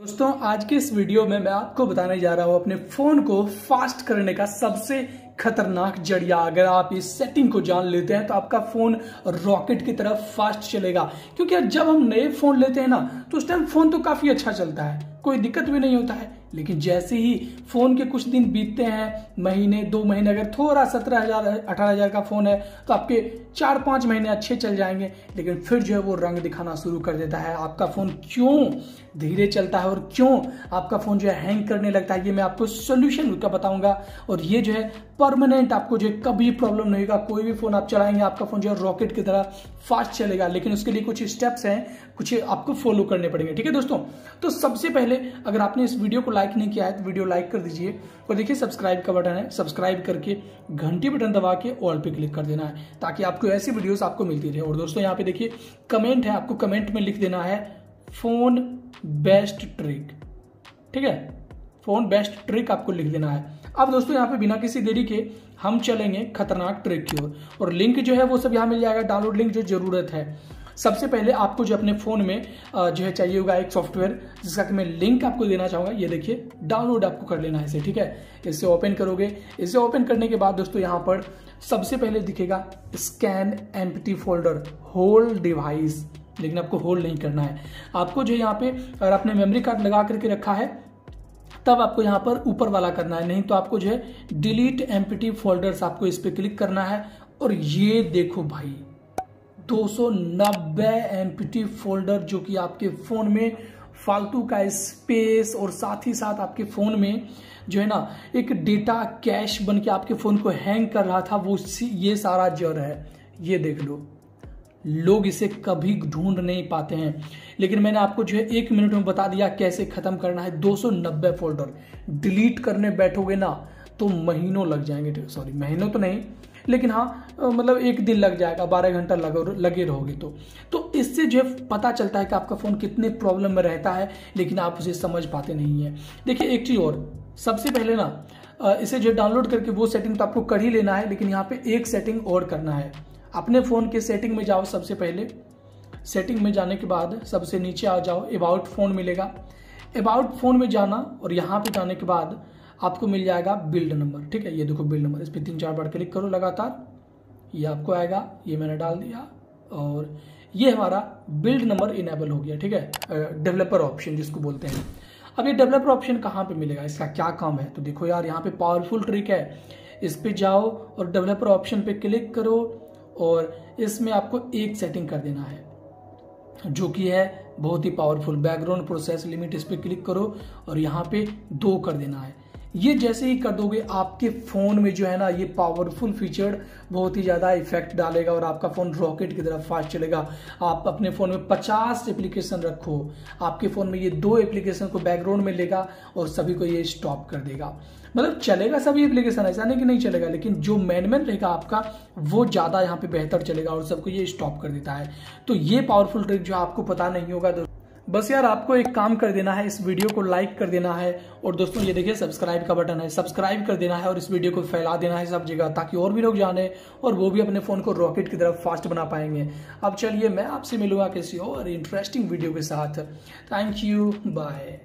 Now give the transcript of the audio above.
दोस्तों, आज के इस वीडियो में मैं आपको बताने जा रहा हूँ अपने फ़ोन को फास्ट करने का सबसे खतरनाक ज़रिया। अगर आप इस सेटिंग को जान लेते हैं तो आपका फ़ोन रॉकेट की तरह फास्ट चलेगा। क्योंकि जब हम नए फ़ोन लेते हैं ना तो उस टाइम फ़ोन तो काफ़ी अच्छा चलता है। कोई दिक्कत भी नहीं होता है। लेकिन जैसे ही फ़ोन के कुछ दिन बीतते हैं, महीने, दो महीने, अगर थोड़ा सत्रह हज़ार, अठारह हज़ार का फ़ोन है तो आपके चार पाँच महीने अच्छे चल जाएँगे। लेकिन फिर जो है वो रंग दिखाना शुरू कर देता है। आपका फ़ोन क्यों धीरे चलता है और क्यों आपका फ़ोन जो है हैंग करने लगता है, ये मैं आपको सोल्यूशन का बताऊँगा। और ये जो है परमानेंट आपको जो है कभी प्रॉब्लम नहीं होगा। कोई भी फ़ोन आप चलाएँगे, आपका फ़ोन जो है रॉकेट की तरह फास्ट चलेगा। लेकिन उसके लिए कुछ स्टेप्स हैं, कुछ आपको फॉलो करने पड़ेंगे। ठीक है दोस्तों? तो सबसे पहले अगर आपने इस वीडियो को लाइक नहीं किया है तो वीडियो लाइक कर दीजिए। और देखिए सब्सक्राइब का बटन है। सब्सक्राइब करके घंटी बटन दबा के ऑल पे क्लिक कर देना है, ताकि आपको ऐसी वीडियोस आपको मिलती रहे। और दोस्तों, यहाँ पे देखिए कमेंट है, आपको कमेंट में लिख देना है फ़ोन बेस्ट ट्रिक ठीक है? फ़ोन बेस्ट ट्रिक आपको लिख देना है। अब दोस्तों, यहाँ पे बिना किसी देरी के हम चलेंगे खतरनाक ट्रिक की ओर। और लिंक जो है, वो सब यहाँ मिल जाएगा। डाउनलोड लिंक जो ज़रूरत है। सबसे पहले आपको जो अपने फ़ोन में जो है चाहिए होगा एक सॉफ्टवेयर, जिसका कि मैं लिंक आपको देना चाहूँगा, ये देखिए, डाउनलोड आपको कर लेना है इसे, ठीक है? इसे ओपन करोगे। इसे ओपन करने के बाद दोस्तों यहाँ पर सबसे पहले दिखेगा scan empty folder, whole device. लेकिन आपको होल्ड नहीं करना है। आपको जो यहाँ पे अगर आपने मेमोरी कार्ड लगा करके रखा है, तब आपको यहाँ पर ऊपर वाला करना है। नहीं तो आपको जो है, डिलीट एम्पिटी फोल्डर्स आपको इस पर क्लिक करना है। और ये देखो भाई 290 एमपीटी फोल्डर जो कि आपके फ़ोन में फालतू का स्पेस और साथ ही साथ आपके फ़ोन में जो है ना, एक डेटा कैश बन के आपके फ़ोन को हैंग कर रहा था, वो ये सारा जर है। ये देख लो। लोग इसे कभी ढूंढ नहीं पाते हैं। लेकिन मैंने आपको जो है, एक मिनट में बता दिया कैसे खत्म करना है 290 फोल्डर डिलीट करने बैठोगे ना तो महीनों लग जाएँगे। सॉरी महीनों तो नहीं लेकिन हाँ मतलब एक दिन लग जाएगा बारह घंटा लग, लगे रहोगे तो। तो इससे जो है पता चलता है कि आपका फ़ोन कितने प्रॉब्लम में रहता है लेकिन आप उसे समझ पाते नहीं है। देखिए एक चीज़ और सबसे पहले ना इसे जो डाउनलोड करके वो सेटिंग तो आपको कर ही लेना है लेकिन यहाँ पे एक सेटिंग और करना है। अपने फ़ोन के सेटिंग में जाओ सबसे पहले। सेटिंग में जाने के बाद सबसे नीचे आ जाओ अबाउट फ़ोन मिलेगा। अबाउट फ़ोन में जाना और यहाँ पे जाने के बाद आपको मिल जाएगा बिल्ड नंबर ठीक है? ये देखो बिल्ड नंबर इस पर तीन चार बार क्लिक करो लगातार। ये आपको आएगा, ये मैंने डाल दिया, और ये हमारा बिल्ड नंबर इनेबल हो गया, ठीक है? डेवलपर ऑप्शन जिसको बोलते हैं। अब ये डेवलपर ऑप्शन कहाँ पे मिलेगा? इसका क्या काम है? तो देखो यार, यहाँ पे पावरफुल ट्रिक है। इस पे जाओ और डेवलपर ऑप्शन पे क्लिक करो, और इसमें आपको एक सेटिंग कर देना है, जो कि है बहुत ही पावरफुल बैकग्राउंड प्रोसेस लिमिट इस पर क्लिक करो, और यहाँ पे दो कर देना है। ये जैसे ही कर दोगे, आपके फ़ोन में जो है ना ये पावरफुल फीचर बहुत ही ज़्यादा इफ़ेक्ट डालेगा और आपका फ़ोन रॉकेट की तरफ़ फास्ट चलेगा। आप अपने फ़ोन में 50 एप्लीकेशन रखो। आपके फ़ोन में ये दो एप्लीकेशन को बैकग्राउंड में लेगा और सभी को ये स्टॉप कर देगा। मतलब चलेगा सभी एप्लीकेशन ऐसा नहीं कि नहीं चलेगा, लेकिन जो मैन मैन रहेगा आपका, वो ज़्यादा यहाँ पे बेहतर चलेगा और सबको ये स्टॉप कर देता है। तो ये पावरफुल ट्रिक जो आपको पता नहीं होगा बस यार आपको एक काम कर देना है, इस वीडियो को लाइक कर देना है और दोस्तों ये देखिए सब्सक्राइब का बटन है। सब्सक्राइब कर देना है और इस वीडियो को फैला देना है सब जगह, ताकि और भी लोग जाने और वो भी अपने फ़ोन को रॉकेट की तरफ़ फास्ट बना पाएँगे। अब चलिए मैं आपसे मिलूँगा किसी और इंटरेस्टिंग वीडियो के साथ। Thank you bye